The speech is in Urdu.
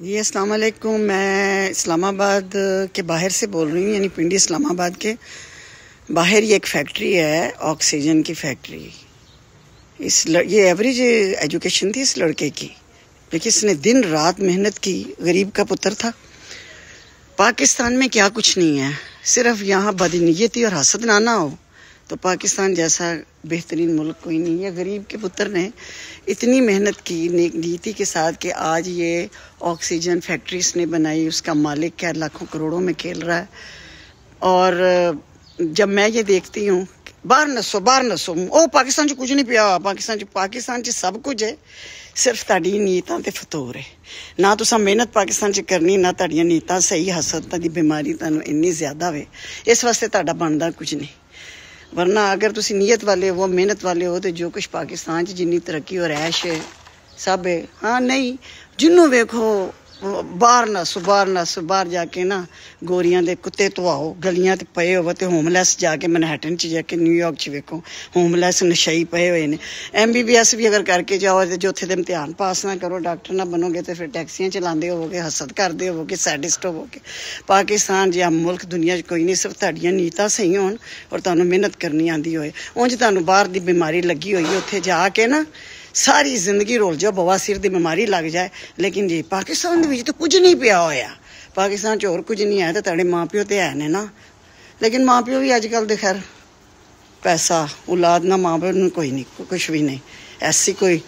جی السلام علیکم۔ میں اسلام آباد کے باہر سے بول رہی ہوں یعنی پنڈی اسلام آباد کے باہر یہ ایک فیکٹری ہے، آکسیجن کی فیکٹری۔ اس یہ ایوریج ایجوکیشن تھی اس لڑکے کی۔ لیکن اس نے دن رات محنت کی، غریب کا پتر تھا۔ پاکستان میں کیا کچھ نہیں ہے، صرف یہاں بدنیتی اور حسد نہ ہو۔ تو پاکستان جیسا بہترین ملک کوئی نہیں ہے۔ غریب کے پتر نے اتنی محنت کی، نیک نیتی کے ساتھ کہ آج یہ آکسیجن فیکٹریز نے بنائی، اس کا مالک کیا لاکھوں کروڑوں میں کھیل رہا ہے۔ اور جب میں یہ دیکھتی ہوں، باہر نسو باہر نسو او پاکستان جو کچھ نہیں پیا۔ پاکستان جو پاکستان جو سب کچھ ہے۔ صرف تاری نیتاں تے فطور ہے۔ نہ تو سا محنت پاکستان چ کرنی، نہ تاڑیاں نیتاں صحیح حسد دی بیماری تانوں انی زیادہ ہوئے اس واسطے تاڑا بندا کچھ نہیں۔ ورنہ اگر تسی نیت والے ہو، محنت والے ہو تو جو کچھ پاکستان جنی ترقی اور عیش ہے، سب ہے۔ ہاں نہیں، جنوں ویکھو ਬਾਹਰ ਨਾ ਸੁਬਾਰ ਨਾ ਸੁਬਾਰ ਜਾ ਕੇ ਨਾ ਗੋਰੀਆਂ ਦੇ ਕੁੱਤੇ ਧਵਾਓ, ਗਲੀਆਂ ਤੇ ਪਏ ਹੋਵੇ ਤੇ ਹੋਮਲੈਸ ਜਾ ਕੇ ਮਨਹਟਨ ਚ ਜਾ ਕੇ ਨਿਊਯਾਰਕ ਚ ਵੇਖੋ। ਹੋਮਲੈਸ ਨਸ਼ਈ ਪਏ ਹੋਏ ਨੇ। ਐੱਮ ਬੀ ਬੀ ਐਮਬੀਬੀਐਸ ਵੀ ਅਗਰ ਕਰਕੇ ਜਾਓ ਤੇ ਜੋ ਉੱਥੇ ਦੇ ਇਮਤਿਹਾਨ ਪਾਸ ਨਾ ਕਰੋ, ਡਾਕਟਰ ਨਾ ਬਣੋਗੇ ਤੇ ਫਿਰ ਟੈਕਸੀਆਂ ਚਲਾਉਂਦੇ ਹੋਵੋਗੇ, ਹਸਦ ਕਰਦੇ ਹੋਵੋਗੇ ਸੈਡਿਸਟ ਹੋਵੋਗੇ। ਪਾਕਿਸਤਾਨ ਜਿਹਾ ਮੁਲਕ ਦੁਨੀਆ 'ਚ ਕੋਈ ਨਹੀਂ, ਸਿਰਫ ਤੁਹਾਡੀਆਂ ਨੀਤਾਂ ਸਹੀ ਹੋਣ ਔਰ ਤੁਹਾਨੂੰ ਮਿਹਨਤ ਕਰਨੀ ਆਂਦੀ ਹੋਏ। ਉਂਝ ਤੁਹਾਨੂੰ ਬਾਹਰ ਦੀ ਬਿਮਾਰੀ ਲੱਗੀ ਹੋਈ ਉੱਥੇ ਜਾ ਕੇ ਨਾ ساری زندگی رول جاؤ بواسیر دی بیماری لگ جائے۔ لیکن جی پاکستان دے تو کچھ نہیں پیا ہویا۔ پاکستان چ اور کچھ نہیں ہے تے تڑے ماں پیو تے ہے نا۔ لیکن ماں پیو بھی اج کل دے خیر، پیسہ، اولاد نہ ماں پیو کوئی نہیں، کچھ بھی نہیں۔ ایسی کوئی